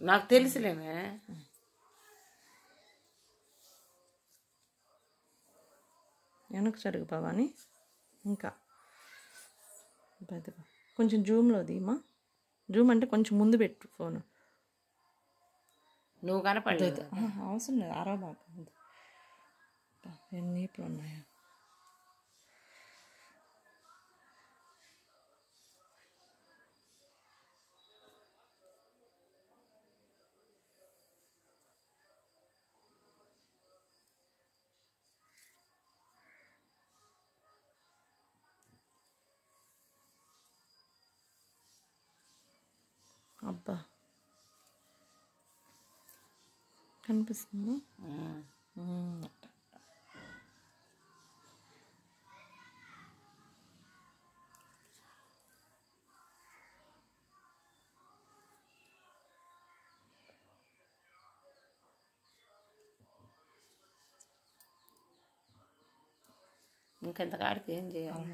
నాకు తెలుసులేమే. వెనక జరుగు భవాని ఇంకా. కొంచెం జూమ్లో దీమా. జూమ్ అంటే కొంచెం ముందు పెట్టు ఫోన్. నువ్వు కనపడలేదు? అవసరం లేదు. ఉంది అబ్బా, ఎన్ని ఉన్నాయా. అబ్బా కనిపిస్తుందా ఉమ్. మ్మ్. ఇంకెంత కాడికి ఏం చేయాలి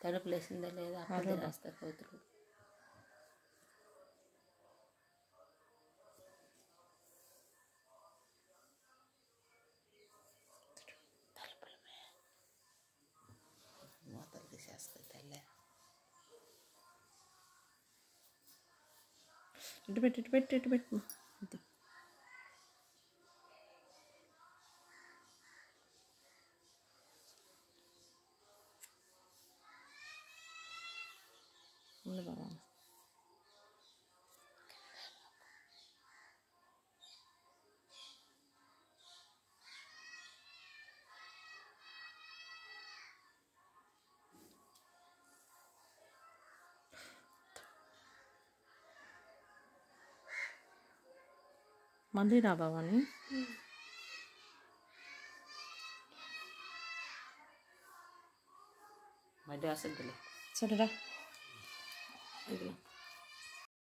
తలుపులు వేసిందా లేదా అప్పుడే రాస్తా కోతులు మూతలు తల్లే. ఇటు పెట్టు ఇటు పెట్టు ఇటు పెట్టు. ඔන්න බලන්න. මන්දිරා බවනේ මඩ අසදල සොටට এগুলো